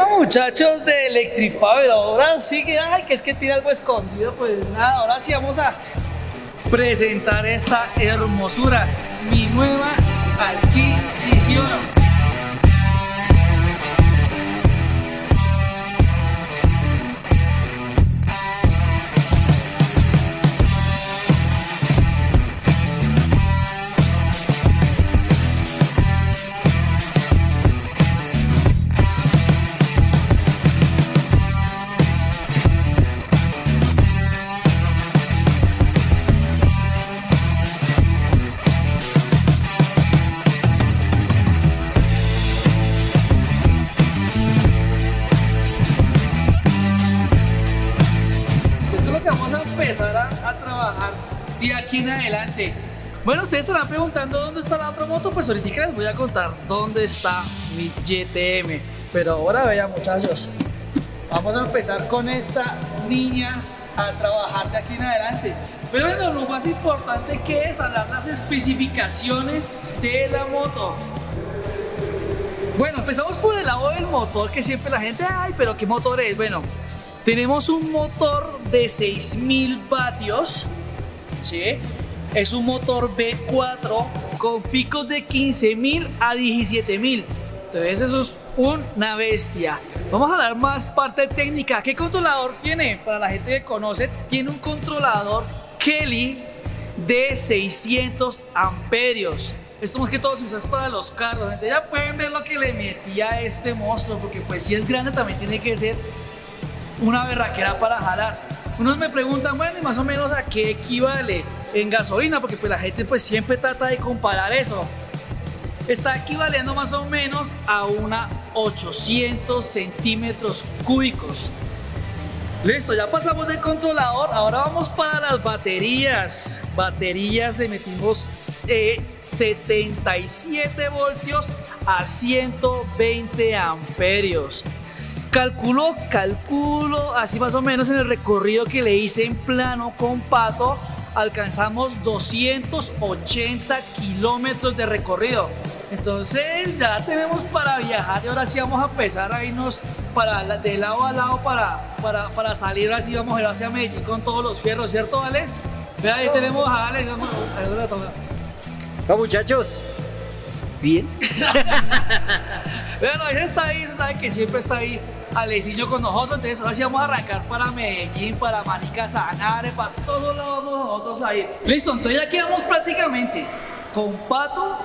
Bueno muchachos de Electripower, ahora sí que, ay, que es que tiene algo escondido, pues nada, ahora sí vamos a presentar esta hermosura, mi nueva adquisición. En adelante. Bueno, ustedes estarán preguntando dónde está la otra moto, pues ahorita les voy a contar dónde está mi GTM. Pero ahora vean muchachos, vamos a empezar con esta niña a trabajar de aquí en adelante. Pero bueno, lo más importante que es hablar las especificaciones de la moto. Bueno, empezamos por el lado del motor, que siempre la gente, ay, pero ¿qué motor es? Bueno, tenemos un motor de 6000 vatios, Es un motor V4 con picos de 15000 a 17000. Entonces eso es una bestia. Vamos a hablar más parte técnica. ¿Qué controlador tiene? Para la gente que conoce, tiene un controlador Kelly de 600 amperios. Esto más que todo se usa para los carros. Ya pueden ver lo que le metía a este monstruo, porque pues si es grande también tiene que ser una berraquera para jalar. Unos me preguntan, bueno, y más o menos a qué equivale en gasolina, porque pues la gente pues siempre trata de comparar eso. Está equivaliendo más o menos a una 800 centímetros cúbicos. Listo, ya pasamos del controlador, ahora vamos para las baterías. Baterías le metimos eh, 77 voltios a 120 amperios. Calculo, calculo, así más o menos en el recorrido que le hice en plano con Pato, alcanzamos 280 kilómetros de recorrido. Entonces ya tenemos para viajar y ahora sí vamos a empezar a irnos para, de lado a lado para, para, para salir así, vamos a ir hacia Medellín con todos los fierros, ¿cierto Alex? Vea, ahí tenemos a Alex, vamos. ¿Cómo muchachos? Bien. Bueno, ella está ahí, se sabe que siempre está ahí Alexillo con nosotros, entonces ahora sí vamos a arrancar para Medellín, para Manica Sanare, para todos lados vamos nosotros ahí. Listo, entonces ya quedamos prácticamente con Pato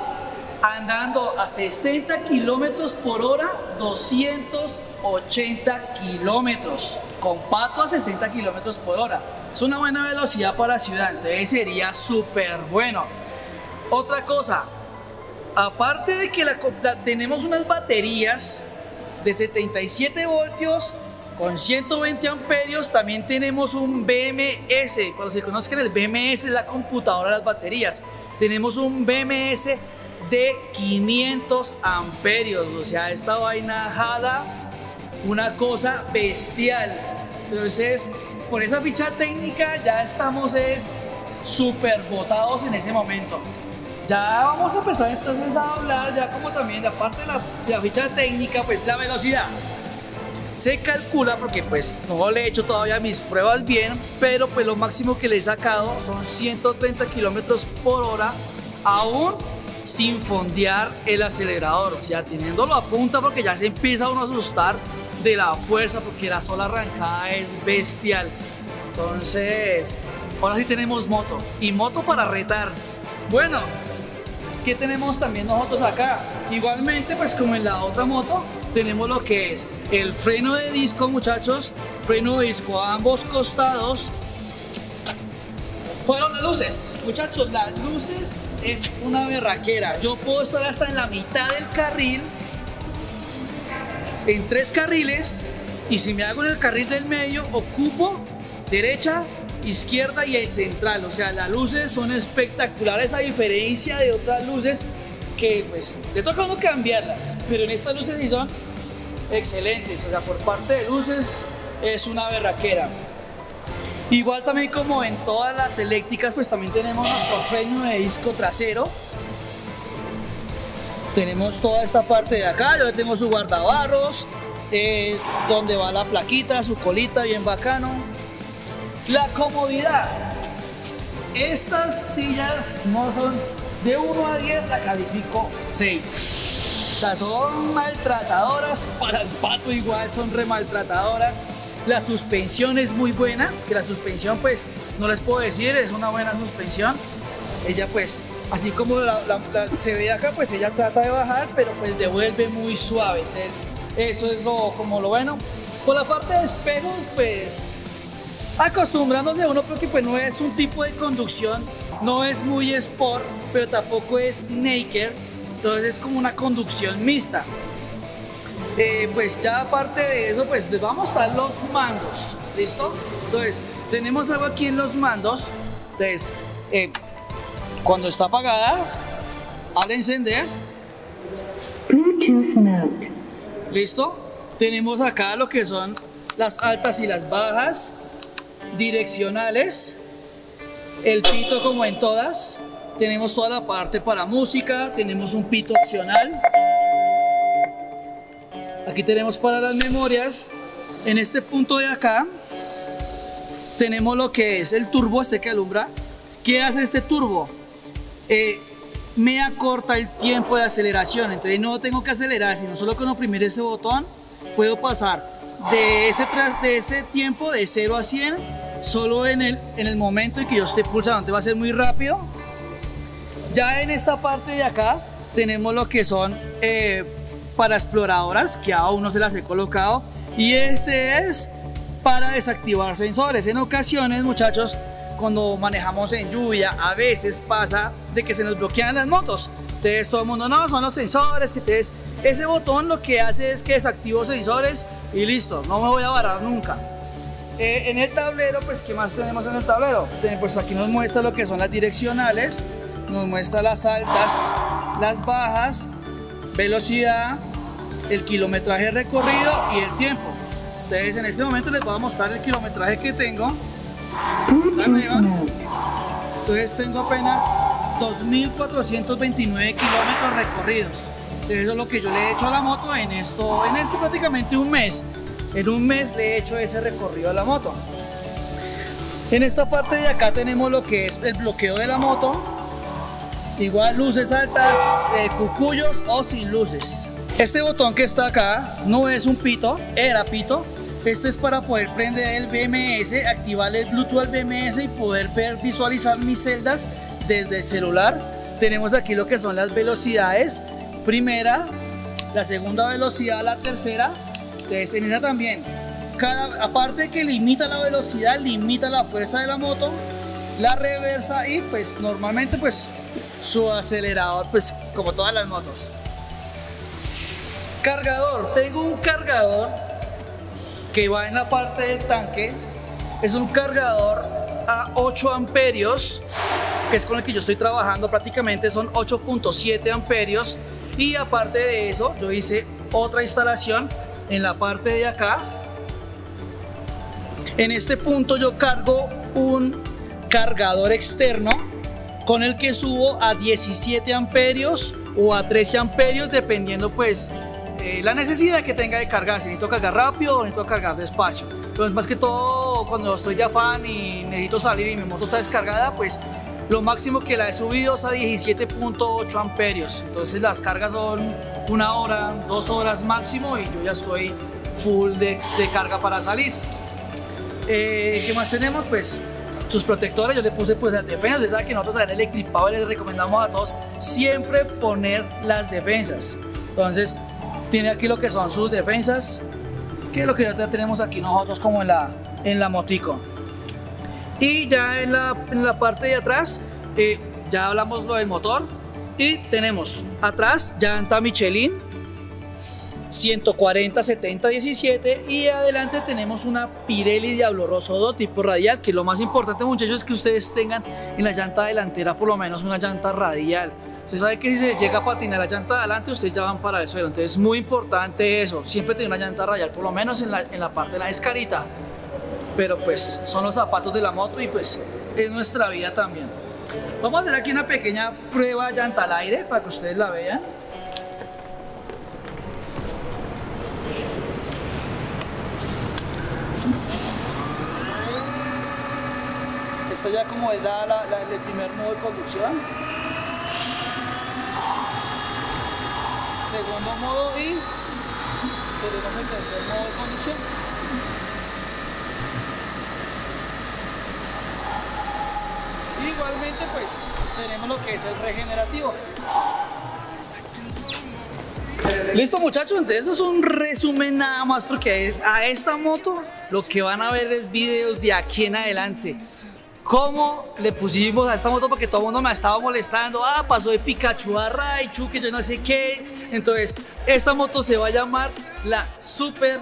andando a 60 kilómetros por hora, 280 kilómetros. Con Pato a 60 kilómetros por hora. Es una buena velocidad para ciudad, entonces sería súper bueno. Otra cosa, aparte de que la, la- tenemos unas baterías de 77 voltios con 120 amperios, también tenemos un BMS. Los que conozcan, el BMS es la computadora de las baterías. Tenemos un BMS de 500 amperios, o sea, esta vaina jala una cosa bestial. Entonces, por esa ficha técnica ya estamos es súper botados en ese momento. Ya vamos a empezar entonces a hablar ya como también aparte de la, de la ficha técnica, pues la velocidad. Se calcula porque pues no le he hecho todavía mis pruebas bien, pero pues lo máximo que le he sacado son 130 kilómetros por hora, aún sin fondear el acelerador, o sea, teniéndolo a punta porque ya se empieza uno a asustar de la fuerza porque la sola arrancada es bestial. Entonces, ahora sí tenemos moto y moto para retar. Bueno, ¿qué tenemos también nosotros acá? Igualmente, pues como en la otra moto, tenemos lo que es el freno de disco, muchachos, freno de disco a ambos costados. Fueron las luces, muchachos, las luces es una berraquera. Yo puedo estar hasta en la mitad del carril en tres carriles y si me hago en el carril del medio, ocupo derecha, izquierda y el central. O sea, las luces son espectaculares a diferencia de otras luces que pues le toca uno cambiarlas, pero en estas luces sí son excelentes. O sea, por parte de luces es una berraquera. Igual también como en todas las eléctricas, pues también tenemos nuestro freno de disco trasero. Tenemos toda esta parte de acá, yo tengo su guardabarros, eh, donde va la plaquita, su colita, bien bacano. La comodidad. Estas sillas no son de 1 a 10, la califico 6. O sea, son maltratadoras, para el pato igual son re maltratadoras. La suspensión es muy buena, que la suspensión pues no les puedo decir, es una buena suspensión. Ella pues, así como la- se ve acá, pues ella trata de bajar, pero pues devuelve muy suave. Entonces, eso es lo, como lo bueno. Por la parte de espejos, pues acostumbrándose uno porque pues no es un tipo de conducción, no es muy sport, pero tampoco es naked, entonces es como una conducción mixta. Eh, pues ya aparte de eso, pues les vamos a mostrar los mandos, ¿listo? Entonces, tenemos algo aquí en los mandos, entonces, eh, cuando está apagada, al encender. ¿Listo? Tenemos acá lo que son las altas y las bajas, direccionales, el pito como en todas. Tenemos toda la parte para música, tenemos un pito opcional. Aquí tenemos para las memorias. En este punto de acá tenemos lo que es el turbo, este que alumbra. ¿Qué hace este turbo? Eh, me acorta el tiempo de aceleración. Entonces no tengo que acelerar, sino solo con oprimir este botón puedo pasar de ese, de ese tiempo de 0 a 100 solo en el, en el momento en que yo esté pulsando. Entonces va a ser muy rápido. Ya en esta parte de acá tenemos lo que son eh, para exploradoras, que aún no se las he colocado. Y este es para desactivar sensores. En ocasiones, muchachos, cuando manejamos en lluvia, a veces pasa de que se nos bloquean las motos. Entonces todo el mundo, no, son los sensores, que ese botón lo que hace es que desactivo sensores y listo, no me voy a barrar nunca. Eh, en el tablero, pues, ¿qué más tenemos en el tablero? Ten- Pues aquí nos muestra lo que son las direccionales, nos muestra las altas, las bajas, velocidad, el kilometraje recorrido y el tiempo. Entonces, en este momento les voy a mostrar el kilometraje que tengo. Entonces, tengo apenas 2.429 kilómetros recorridos. Entonces, eso es lo que yo le he hecho a la moto en esto, en este prácticamente un mes. En un mes le he hecho ese recorrido a la moto. En esta parte de acá tenemos lo que es el bloqueo de la moto. Igual luces altas, eh, cucuyos o sin luces. Este botón que está acá no es un pito, era pito. Este es para poder prender el BMS, activar el Bluetooth al BMS y poder ver, visualizar mis celdas desde el celular. Tenemos aquí lo que son las velocidades. Primera, la segunda velocidad, la tercera. Entonces en también, aparte que limita la velocidad, limita la fuerza de la moto, la reversa y pues normalmente pues su acelerador pues como todas las motos. Cargador, tengo un cargador que va en la parte del tanque. Es un cargador a 8 amperios, que es con el que yo estoy trabajando prácticamente, son 8.7 amperios. Y aparte de eso, yo hice otra instalación en la parte de acá. En este punto yo cargo un cargador externo con el que subo a 17 amperios o a 13 amperios dependiendo pues eh, la necesidad que tenga de cargar, si necesito cargar rápido o necesito cargar despacio. Pero es más que todo cuando estoy de afán y necesito salir y mi moto está descargada, pues lo máximo que la he subido es a 17.8 amperios. Entonces las cargas son una hora, dos horas máximo y yo ya estoy full de, de carga para salir. Eh, ¿Qué más tenemos? Pues sus protectores, yo le puse pues las defensas, ustedes saben que nosotros en Electric Power les recomendamos a todos siempre poner las defensas. Entonces, tiene aquí lo que son sus defensas, que es lo que ya tenemos aquí nosotros como en la, en la motico. Y ya en la, en la parte de atrás, eh, ya hablamos lo del motor. Y tenemos atrás llanta Michelin, 140 70 17 y adelante tenemos una Pirelli Diablo Rosso 2 tipo radial que lo más importante muchachos es que ustedes tengan en la llanta delantera por lo menos una llanta radial. Usted sabe que si se llega a patinar la llanta de adelante ustedes ya van para el suelo. Entonces es muy importante eso siempre tener una llanta radial por lo menos en la, en la parte de la escarita. Pero pues son los zapatos de la moto y pues es nuestra vida también vamos a hacer aquí una pequeña prueba llanta al aire para que ustedes la vean Esta ya como es la, la- el primer modo de conducción. Segundo modo y tenemos el tercer modo de conducción. Pues tenemos lo que es el regenerativo. Listo muchachos, entonces eso es un resumen nada más porque a esta moto lo que van a ver es videos de aquí en adelante. ¿Cómo le pusimos a esta moto? Porque todo el mundo me estaba molestando. Ah, pasó de Pikachu a Raichu, que yo no sé qué. Entonces, esta moto se va a llamar la Super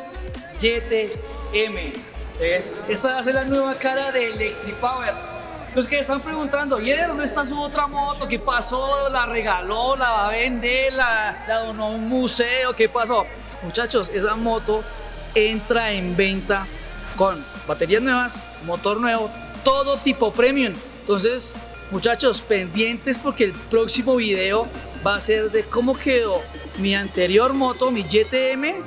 GTM. Entonces, esta va a ser la nueva cara de Electric Power. Los que están preguntando, ¿y de dónde está su otra moto? ¿Qué pasó? ¿La regaló? ¿La va a vender? ¿La, la donó a un museo? ¿Qué pasó? Muchachos, esa moto entra en venta con baterías nuevas, motor nuevo, todo tipo premium. Entonces, muchachos, pendientes porque el próximo video va a ser de cómo quedó mi anterior moto, mi GTM.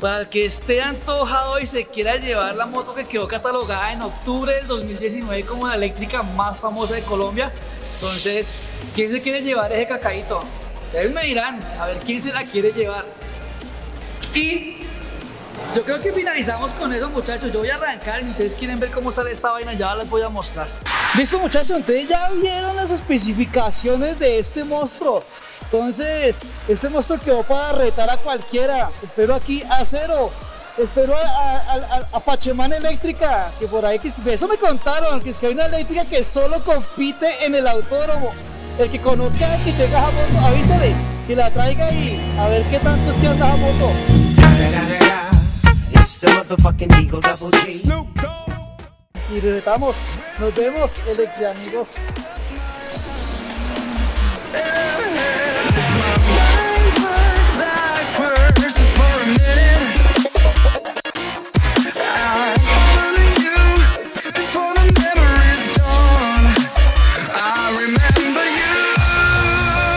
Para el que esté antojado y se quiera llevar la moto que quedó catalogada en octubre del 2019 como la eléctrica más famosa de Colombia. Entonces, ¿quién se quiere llevar ese cacaíto? Ustedes me dirán, a ver quién se la quiere llevar. Y yo creo que finalizamos con eso, muchachos. Yo voy a arrancar y si ustedes quieren ver cómo sale esta vaina, ya les voy a mostrar. Listo, muchachos. Entonces ya vieron las especificaciones de este monstruo. Entonces, este monstruo quedó para retar a cualquiera. Espero aquí a cero. Espero a, Pachemán Eléctrica, que por ahí, eso me contaron, que es que hay una eléctrica que solo compite en el autódromo. El que conozca, el que tenga esa moto, avísale, que la traiga y a ver qué tanto es que anda esa moto. Y regresamos. Nos vemos, electriamigos. Yeah.